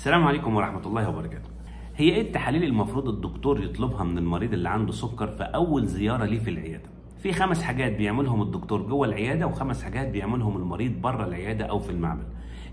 السلام عليكم ورحمة الله وبركاته. هي إيه التحاليل المفروض الدكتور يطلبها من المريض اللي عنده سكر في أول زيارة ليه في العيادة؟ في خمس حاجات بيعملهم الدكتور جوه العيادة وخمس حاجات بيعملهم المريض بره العيادة أو في المعمل.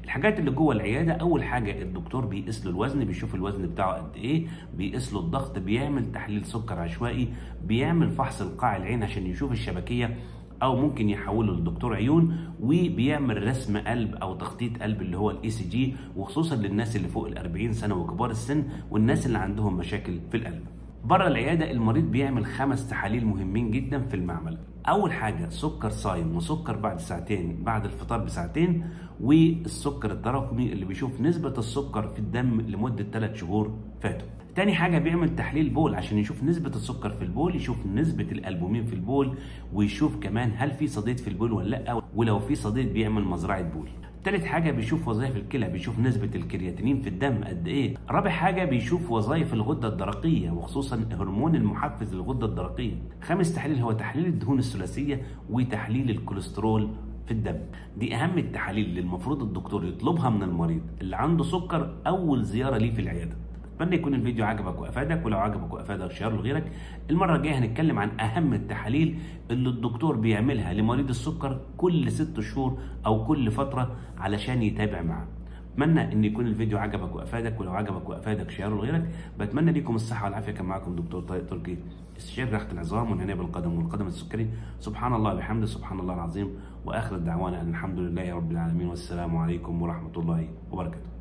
الحاجات اللي جوه العيادة أول حاجة الدكتور بيقيس له الوزن بيشوف الوزن بتاعه قد إيه، بيقيس له الضغط، بيعمل تحليل سكر عشوائي، بيعمل فحص لقاع العين عشان يشوف الشبكية أو ممكن يحوله لدكتور عيون وبيعمل رسم قلب أو تخطيط قلب اللي هو ال ECG وخصوصا للناس اللي فوق ال 40 سنة وكبار السن والناس اللي عندهم مشاكل في القلب. بره العياده المريض بيعمل خمس تحاليل مهمين جدا في المعمل. أول حاجة سكر صايم وسكر بعد ساعتين بعد الفطار بساعتين والسكر التراكمي اللي بيشوف نسبة السكر في الدم لمدة 3 شهور فاتوا. تاني حاجة بيعمل تحليل بول عشان يشوف نسبة السكر في البول يشوف نسبة الألبومين في البول ويشوف كمان هل في صديد في البول ولا لأ ولو في صديد بيعمل مزرعة بول تالت حاجة بيشوف وظائف الكلى بيشوف نسبة الكرياتينين في الدم قد إيه. رابع حاجة بيشوف وظائف الغدة الدرقية وخصوصا هرمون المحفز للغدة الدرقية. خامس تحليل هو تحليل الدهون الثلاثية وتحليل الكوليسترول في الدم. دي أهم التحاليل اللي المفروض الدكتور يطلبها من المريض اللي عنده سكر أول زيارة ليه في العيادة. اتمنى يكون الفيديو عجبك وأفادك ولو عجبك وأفادك share لغيرك. المرة الجاية هنتكلم عن أهم التحاليل اللي الدكتور بيعملها لمريض السكر كل ست شهور أو كل فترة علشان يتابع معاه. اتمنى إن يكون الفيديو عجبك وأفادك ولو عجبك وأفادك شيره لغيرك بتمنى ليكم الصحة والعافية. كان معاكم دكتور طارق تركي استشاري رياضة العظام والعنايه بالقدم والقدم السكري. سبحان الله بحمده سبحان الله العظيم. وآخر دعوانا أن الحمد لله رب العالمين والسلام عليكم ورحمة الله وبركاته.